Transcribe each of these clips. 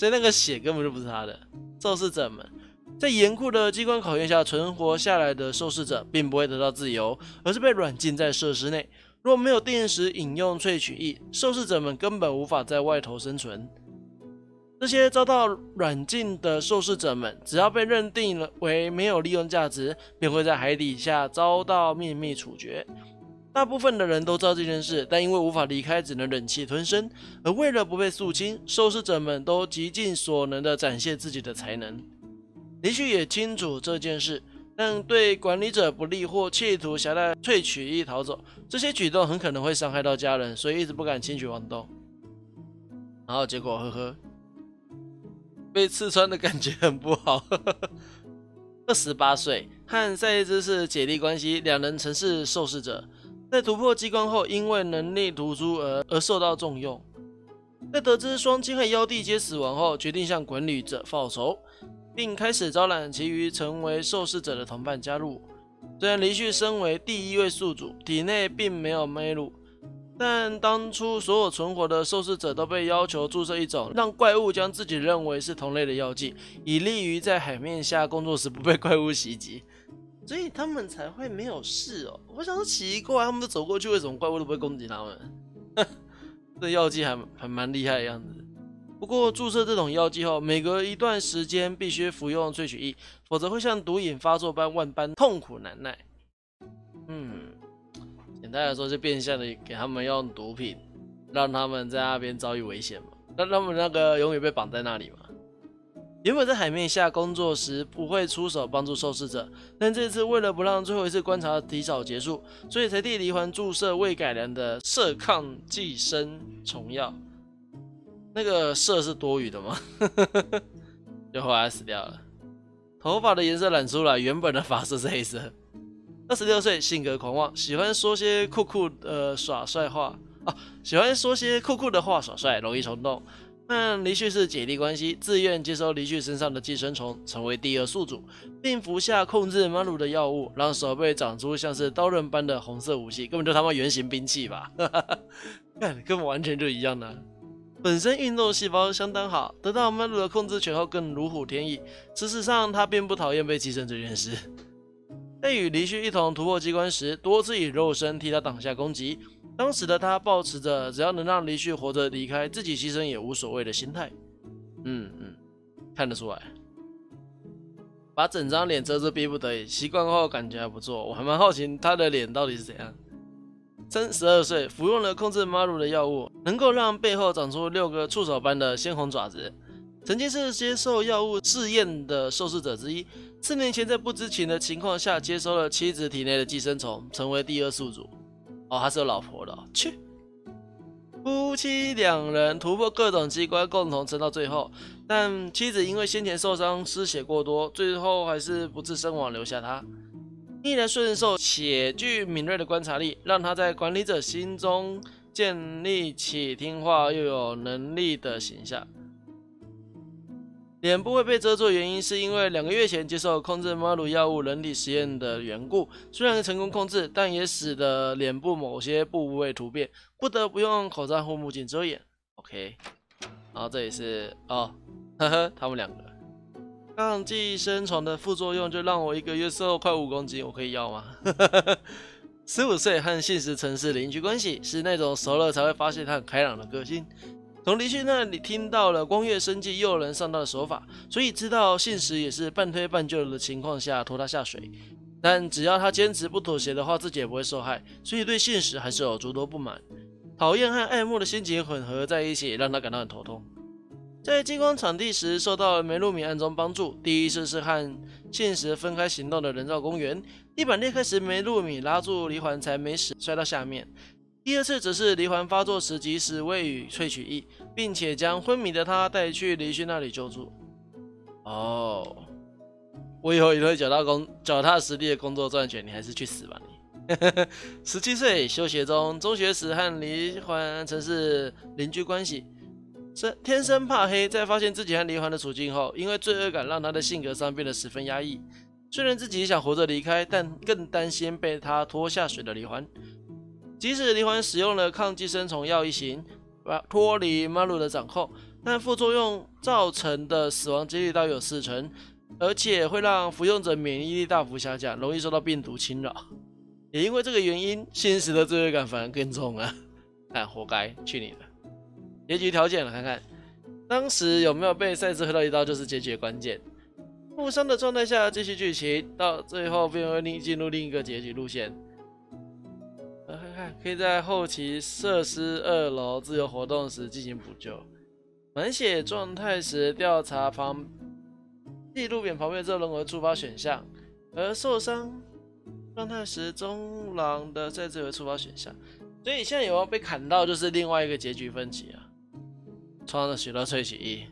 所以那个血根本就不是他的。受试者们在严酷的机关考验下存活下来的受试者，并不会得到自由，而是被软禁在设施内。若没有定时饮用萃取液，受试者们根本无法在外头生存。这些遭到软禁的受试者们，只要被认定了为没有利用价值，便会在海底下遭到秘密处决。大部分的人都知道这件事，但因为无法离开，只能忍气吞声。而为了不被肃清，受试者们都极尽所能地展现自己的才能。李旭也清楚这件事，但对管理者不利或企图携带萃取液逃走，这些举动很可能会伤害到家人，所以一直不敢轻举妄动。然后结果，呵呵，被刺穿的感觉很不好。二十八岁，和赛利兹是姐弟关系，两人曾是受试者。在突破机关后，因为能力突出而而受到重用。在得知双亲和妖帝皆死亡后，决定向管理者报仇，并开始招揽其余成为受试者的同伴加入。虽然离旭身为第一位宿主，体内并没有梅鲁，但当初所有存活的受试者都被要求注射一种让怪物将自己认为是同类的药剂，以利于在海面下工作时不被怪物袭击。所以他们才会没有事哦。我想说奇怪，他们都走过去，为什么怪物都不会攻击他们？这药剂还还蛮厉害的样子。不过注射这种药剂后，每隔一段时间必须服用萃取液，否则会像毒瘾发作般万般痛苦难耐。嗯，简单来说，就变相的给他们用毒品，让他们在那边遭遇危险嘛，让他们那个永远被绑在那里嘛。原本在海面下工作时不会出手帮助受试者，但这次为了不让最后一次观察提早结束，所以才替离环注射未改良的射抗寄生虫药。那个射是多余的吗？就后来死掉了。头发的颜色染出来，原本的发色是黑色。二十六岁，性格狂妄，喜欢说些酷酷的耍帅话啊，喜欢说些酷酷的话耍帅，容易冲动。和离旭是姐弟关系，自愿接收离旭身上的寄生虫，成为第二宿主，并服下控制马鲁的药物，让手背长出像是刀刃般的红色武器，根本就他妈原型兵器吧？看，根本完全就一样的。本身运动细胞相当好，得到马鲁的控制权后更如虎添翼。事实上，他并不讨厌被寄生这件事。在与离旭一同突破机关时，多次以肉身替他挡下攻击。当时的他保持着只要能让离旭活着离开，自己牺牲也无所谓的心态。嗯嗯，看得出来，把整张脸遮住逼不得已，习惯后感觉还不错。我还蛮好奇他的脸到底是怎样。三十二岁，服用了控制马鲁的药物，能够让背后长出六个触手般的鲜红爪子。曾经是接受药物试验的受试者之一，四年前在不知情的情况下接收了妻子体内的寄生虫，成为第二宿主。哦，他是有老婆的，去。夫妻两人突破各种机关，共同撑到最后，但妻子因为先前受伤失血过多，最后还是不治身亡，留下他。逆来顺受且具敏锐的观察力，让他在管理者心中建立起听话又有能力的形象。脸部会被遮住的，原因是因为两个月前接受控制马鲁药物人体实验的缘故。虽然成功控制，但也使得脸部某些部位突变，不得不用口罩或目镜遮掩。OK，然后这里是哦，呵呵，他们两个抗寄生虫的副作用就让我一个月瘦快五公斤，我可以要吗？十五岁和现实城市邻居关系，是那种熟了才会发现他很开朗的个性。从离旭那里听到了光月生计诱人上当的手法，所以知道信实也是半推半就的情况下拖他下水。但只要他坚持不妥协的话，自己也不会受害，所以对现实还是有诸多不满。讨厌和爱慕的心情混合在一起，让他感到很头痛。在激光场地时，受到梅露米暗中帮助。第一次是和现实分开行动的人造公园，地板裂开时，梅露米拉住离环才没死，摔到下面。第二次则是离环发作时及时喂予萃取液，并且将昏迷的他带去离旭那里救助。哦，我以后也会脚踏工脚踏实地的工作赚钱，你还是去死吧你！十七岁休学中，中学时和离环曾是邻居关系，生天生怕黑。在发现自己和离环的处境后，因为罪恶感让他的性格上变得十分压抑。虽然自己想活着离开，但更担心被他拖下水的离环。即使离环使用了抗寄生虫药一行，把脱离马鲁的掌控，但副作用造成的死亡几率大约有四成，而且会让服用者免疫力大幅下降，容易受到病毒侵扰。也因为这个原因，现实的罪恶感反而更重了。看，活该，去你的！结局条件了，看看当时有没有被赛斯挥到一刀，就是结局的关键。负伤的状态下继续剧情，到最后便会另进入另一个结局路线。可以在后期设施二楼自由活动时进行补救。满血状态时调查旁记录扁旁边这人为触发选项，而受伤状态时中狼的在这为触发选项。所以现在有没有被砍到，就是另外一个结局分歧啊！穿了许多萃取衣，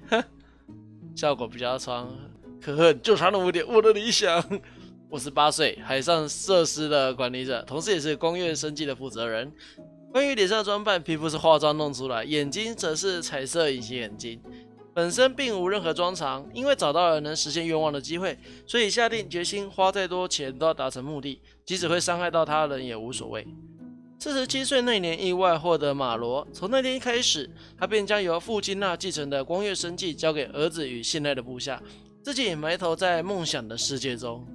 效果比较穿。可恨就差那么点，我的理想。我十八岁，海上设施的管理者，同时也是光月生计的负责人。关于脸上的装扮，皮肤是化妆弄出来，眼睛则是彩色隐形眼镜，本身并无任何装藏。因为找到了能实现愿望的机会，所以下定决心花再多钱都要达成目的，即使会伤害到他人也无所谓。四十七岁那年意外获得马罗，从那天开始，他便将由父亲那继承的光月生计交给儿子与信赖的部下，自己埋头在梦想的世界中。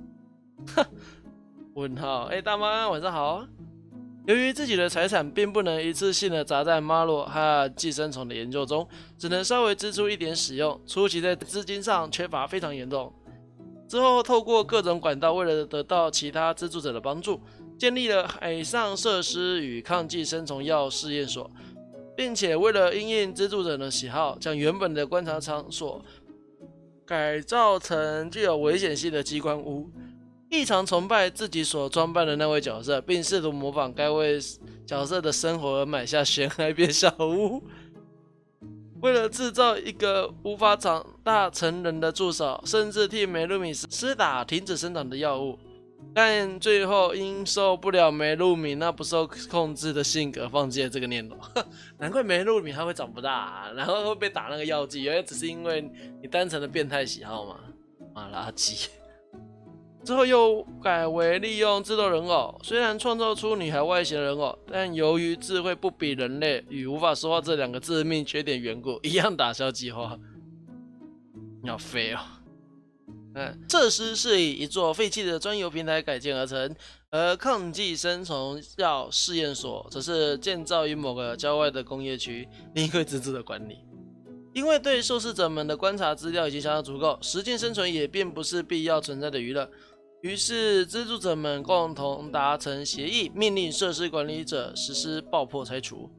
哼，问号，哎，大妈晚上好。由于自己的财产并不能一次性的砸在马罗和寄生虫的研究中，只能稍微支出一点使用，初期在资金上缺乏非常严重。之后透过各种管道，为了得到其他资助者的帮助。建立了海上设施与抗寄生虫药试验所，并且为了应应资助者的喜好，将原本的观察场所改造成具有危险性的机关屋。异常崇拜自己所装扮的那位角色，并试图模仿该位角色的生活而买下悬崖边小屋。为了制造一个无法长大成人的助手，甚至替梅露米施打停止生长的药物。但最后因受不了梅露米那不受控制的性格，放弃了这个念头。难怪梅露米它会长不大，然后会被打那个药剂，原来只是因为你单纯的变态喜好嘛？啊，垃圾！之后又改为利用自动人偶，虽然创造出女孩外形的人偶，但由于智慧不比人类与无法说话这两个致命缺点缘故，一样打消计划。你好废哦！嗯，设施是以一座废弃的专油平台改建而成，而抗寄生虫药试验所则是建造于某个郊外的工业区，另会资助的管理。因为对受试者们的观察资料已经相当足够，实践生存也并不是必要存在的娱乐。于是资助者们共同达成协议，命令设施管理者实施爆破拆除，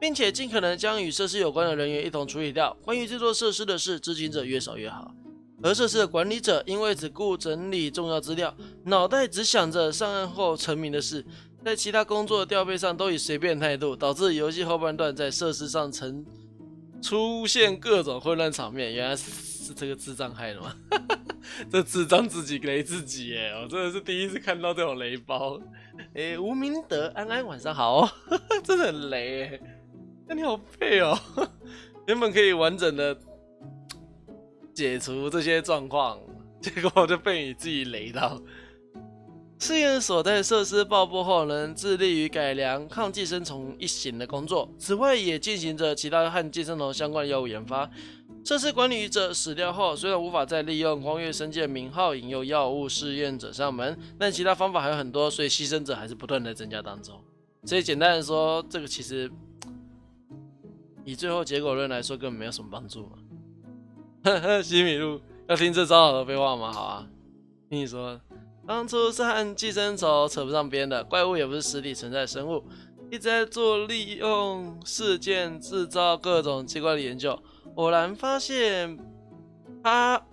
并且尽可能将与设施有关的人员一同处理掉。关于这座设施的事，知情者越少越好。而设施的管理者因为只顾整理重要资料，脑袋只想着上岸后成名的事，在其他工作的调配上都以随便态度，导致游戏后半段在设施上曾出现各种混乱场面。原来是这个智障害的吗？这智障自己雷自己耶！我真的是第一次看到这种雷包。哎，吴明德，安安，晚上好，真的很雷。那你好配哦，原本可以完整的。解除这些状况，结果就被你自己雷到。试验所在设施爆破后，能致力于改良抗寄生虫一型的工作。此外，也进行着其他和寄生虫相关的药物研发。设施管理者死掉后，虽然无法再利用光月生界名号引诱药物试验者上门，但其他方法还有很多，所以牺牲者还是不断的增加当中。所以简单的说，这个其实以最后结果论来说，根本没有什么帮助嘛。西米露要听这招好的废话吗？好啊，听你说，当初是和寄生虫扯不上边的怪物，也不是实体存在生物，一直在做利用事件制造各种奇怪的研究。偶然发现，啪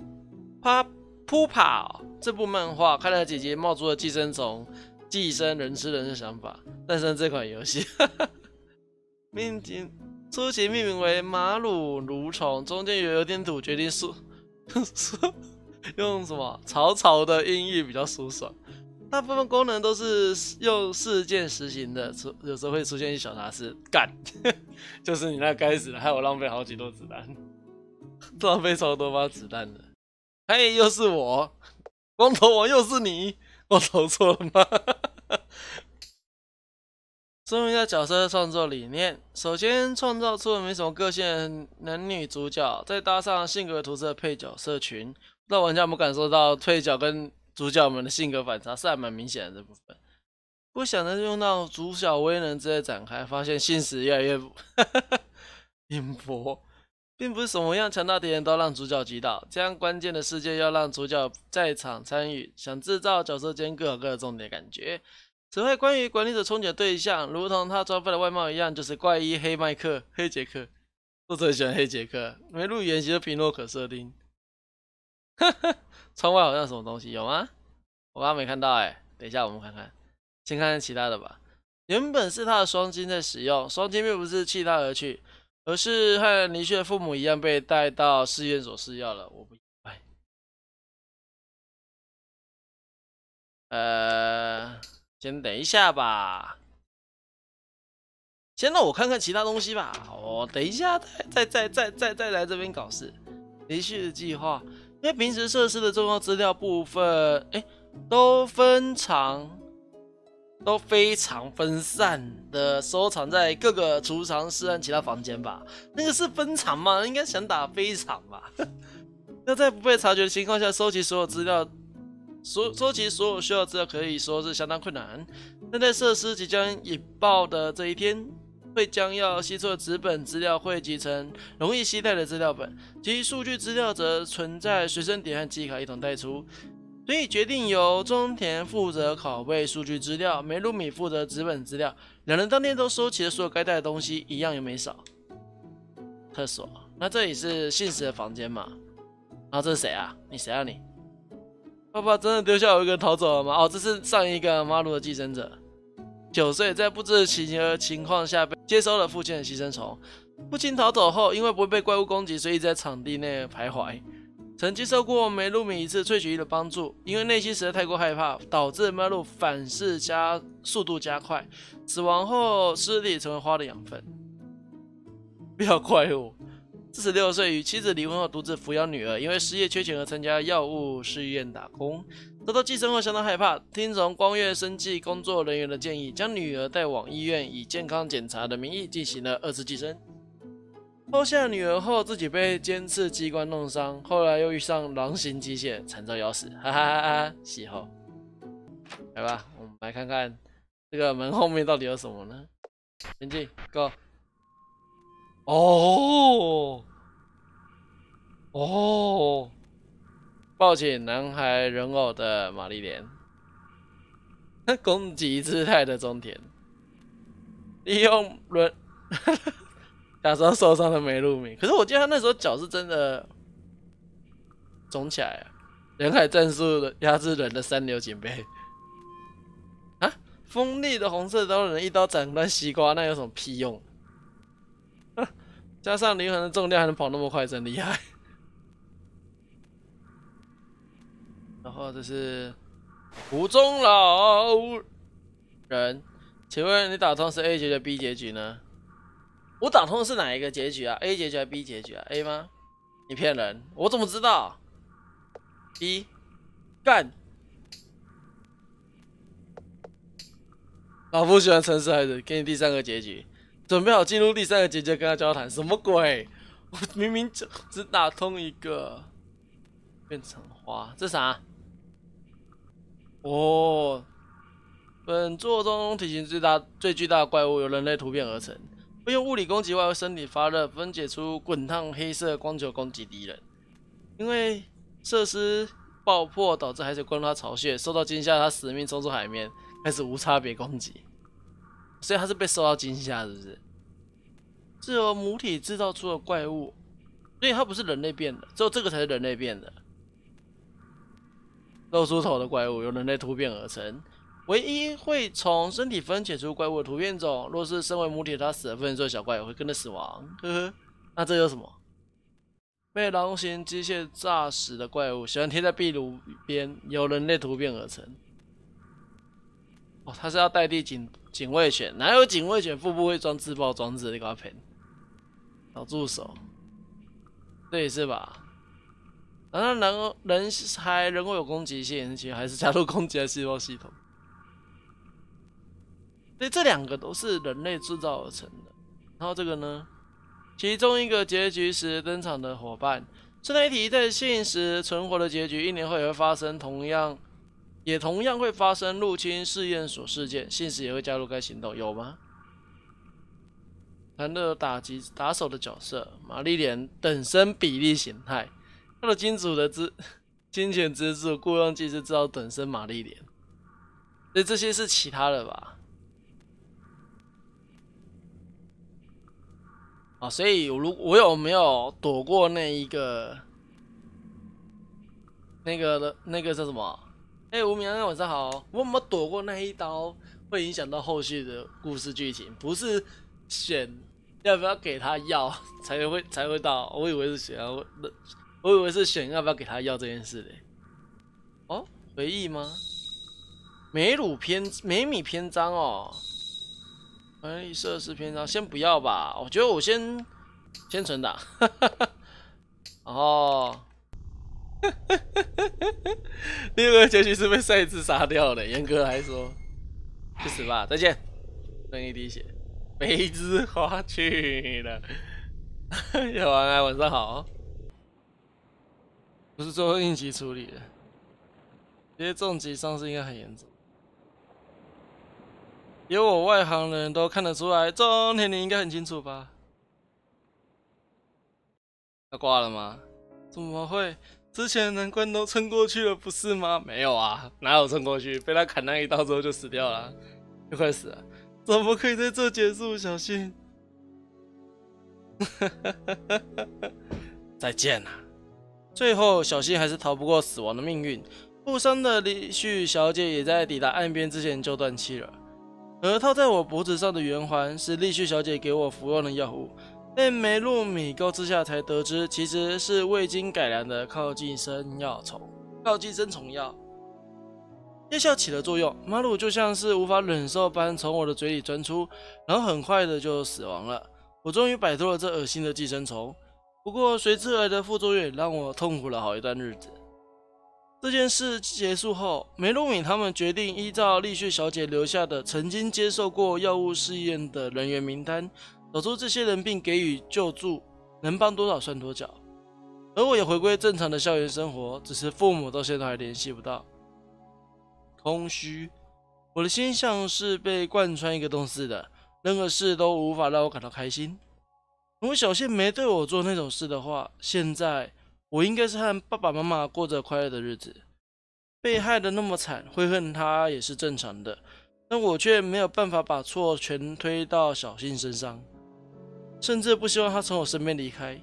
啪扑跑这部漫画，看了姐姐，冒出了寄生虫寄生人吃人的想法，诞生这款游戏。哈哈命金。初期命名为马鲁蠕虫，中间有点土，决定说说 用什么草草的音译比较舒爽。大部分功能都是用事件实行的，出有时候会出现一些小杂事，干。就是你那该死的，害我浪费好几多子弹，浪费超多发子弹的。嘿，又是我，光头王又是你，我投错了吗？说明一下角色创作理念：首先，创造出了没什么个性的男女主角，再搭上性格涂色配角社群，让玩家们感受到配角跟主角们的性格反差，是还蛮明显的这部分。不想着用到主角威能之类展开，发现现实越来越 阴薄，并不是什么样强大敌人都让主角击倒，这样关键的事件要让主角在场参与，想制造角色间各有各的重点感觉。此外，关于管理者憧憬的对象，如同他装扮的外貌一样，就是怪医黑麦克、黑杰克。我最喜欢黑杰克，没入原型的皮诺可设定。哈 哈窗外好像什么东西，有吗？我刚刚没看到哎，等一下我们看看，先看看其他的吧。原本是他的双金在使用，双金并不是弃他而去，而是和离去的父母一样被带到试验所试药了。我不意外。呃。先等一下吧，先让我看看其他东西吧。哦，等一下，再再再再再再来这边搞事。离去的计划，因为平时设施的重要资料部分，哎，都分藏，都非常分散的收藏在各个储藏室和其他房间吧。那个是分藏吗？应该想打非常吧。要在不被察觉的情况下收集所有资料。收收集所有需要资料可以说是相当困难，但在设施即将引爆的这一天，会将要吸收的纸本资料汇集成容易携带的资料本，其数据资料则存在随身碟和记忆卡一同带出，所以决定由中田负责拷贝数据资料，梅露米负责纸本资料，两人当天都收齐了所有该带的东西，一样也没少。厕所，那这里是信使的房间嘛？然后这是谁啊？你谁啊你？爸爸真的丢下我一个人逃走了吗？哦，这是上一个马鲁的寄生者，九岁，在不知情的情况下被接收了父亲的牺牲虫。父亲逃走后，因为不会被怪物攻击，所以在场地内徘徊。曾接受过梅露米一次萃取液的帮助，因为内心实在太过害怕，导致马鲁反噬加速度加快，死亡后尸体成为花的养分。不要怪我。四十六岁，与妻子离婚后，独自抚养女儿，因为失业缺钱而参加药物试验打工。得到寄生后，相当害怕，听从光月生计工作人员的建议，将女儿带往医院，以健康检查的名义进行了二次寄生。抛下女儿后，自己被尖刺机关弄伤，后来又遇上狼形机械，惨遭咬死。哈哈哈哈！喜后，来吧，我们来看看这个门后面到底有什么呢？前进，Go。哦哦，抱起，男孩人偶的玛丽莲，攻击姿态的中田，利用轮 假装受伤的梅露米，可是我记得他那时候脚是真的肿起来了。人海战术的压制人的三流警备啊，锋利的红色刀人一刀斩断西瓜，那有什么屁用？加上灵魂的重量还能跑那么快，真厉害。然后这是湖中老人，请问你打通是 A 结局 B 结局呢？我打通的是哪一个结局啊？A 结局还是 B 结局啊？A 吗？你骗人！我怎么知道？B 干！老夫喜欢诚实孩子，给你第三个结局。准备好进入第三个结局跟他交谈，什么鬼？我明明只只打通一个，变成花，这啥？哦，本作中体型最大、最巨大的怪物由人类突变而成，会用物理攻击外，身体发热，分解出滚烫黑色光球攻击敌人。因为设施爆破导致海水灌入他巢穴，受到惊吓，他死命冲出海面，开始无差别攻击。所以他是被受到惊吓，是不是？是由母体制造出的怪物，所以它不是人类变的，只有这个才是人类变的。露出头的怪物由人类突变而成，唯一会从身体分解出怪物的突变种，若是身为母体，它死了，分解出小怪也会跟着死亡。呵呵，那这有什么？被狼形机械炸死的怪物，喜欢贴在壁炉边，由人类突变而成。哦，他是要代替警警卫犬，哪有警卫犬腹部会装自爆装置？你给他喷，老助手，对是吧？难道人人还人会有攻击性？其实还是加入攻击的细胞系统。所以这两个都是人类制造而成的。然后这个呢，其中一个结局时登场的伙伴，顺带一提，在现实存活的结局，一年后也会发生同样，也同样会发生入侵试验所事件，现实也会加入该行动，有吗？谈的打击打手的角色，玛丽莲等身比例形态，他的金主的资 金钱资助雇佣技师知道等身玛丽莲，所以这些是其他的吧？啊，所以我如我有没有躲过那一个那个的那个叫什么？哎，吴明安晚上好，我有没有躲过那一刀，会影响到后续的故事剧情？不是选。要不要给他药才会才会到？我以为是选要，我以为是选要不要给他要这件事嘞。哦，回忆吗？美乳篇美米篇章哦，哎，设施篇章先不要吧，我觉得我先先存档。哦，第二个结局是被赛制杀掉的，严格来说，去死吧，再见，剩一滴血。梅枝花去了，小王安晚上好。不是最后应急处理的，这些重疾伤势应该很严重。有我外行人都看得出来，中田你应该很清楚吧？他挂了吗？怎么会？之前难关都撑过去了，不是吗？没有啊，哪有撑过去？被他砍那一刀之后就死掉了，就快死了。怎么可以在这结束？小新，再见了！最后，小新还是逃不过死亡的命运。负伤的李旭小姐也在抵达岸边之前就断气了。而套在我脖子上的圆环是李旭小姐给我服用的药物，在梅露米膏之下才得知，其实是未经改良的靠寄生药虫，靠寄生虫药。夜效起了作用，马鲁就像是无法忍受般从我的嘴里钻出，然后很快的就死亡了。我终于摆脱了这恶心的寄生虫，不过随之而来的副作用让我痛苦了好一段日子。这件事结束后，梅露米他们决定依照丽血小姐留下的曾经接受过药物试验的人员名单，找出这些人并给予救助，能帮多少算多少。而我也回归正常的校园生活，只是父母到现在还联系不到。空虚，我的心像是被贯穿一个洞似的，任何事都无法让我感到开心。如果小谢没对我做那种事的话，现在我应该是和爸爸妈妈过着快乐的日子。被害的那么惨，会恨他也是正常的，但我却没有办法把错全推到小信身上，甚至不希望他从我身边离开。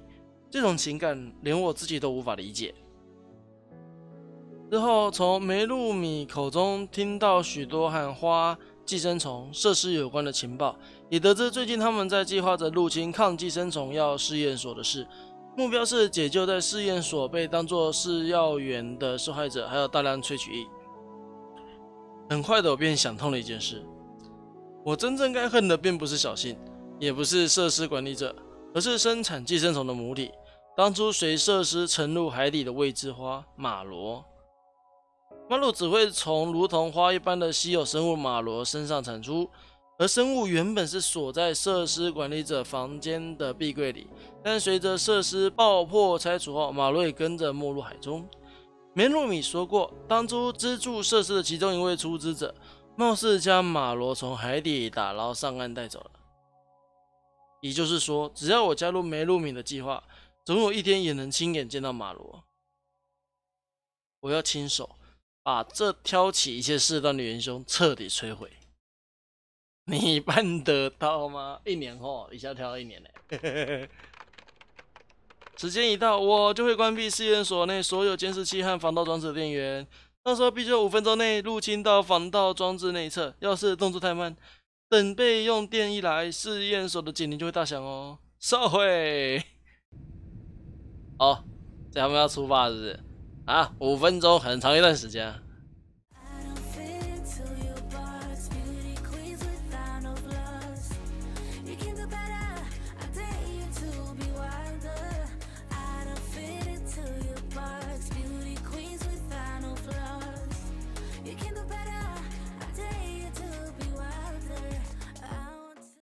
这种情感，连我自己都无法理解。之后，从梅露米口中听到许多和花寄生虫设施有关的情报，也得知最近他们在计划着入侵抗寄生虫药试验所的事，目标是解救在试验所被当作试药员的受害者，还有大量萃取液。很快的，我便想通了一件事：我真正该恨的并不是小新，也不是设施管理者，而是生产寄生虫的母体——当初随设施沉入海底的未知花马罗。马鲁只会从如同花一般的稀有生物马罗身上产出，而生物原本是锁在设施管理者房间的壁柜里，但随着设施爆破拆除后，马罗也跟着没入海中。梅露米说过，当初资助设施的其中一位出资者，貌似将马罗从海底打捞上岸带走了。也就是说，只要我加入梅露米的计划，总有一天也能亲眼见到马罗。我要亲手。把这挑起一切事端的元凶彻底摧毁，你办得到吗？一年后，一下跳到一年嘞。时间一到，我就会关闭试验所内所有监视器和防盗装置的电源。到时候必须五分钟内入侵到防盗装置内侧。要是动作太慢，等备用电一来，试验所的警铃就会大响哦。收回。哦，咱们要出发是不是？啊，五分钟很长一段时间。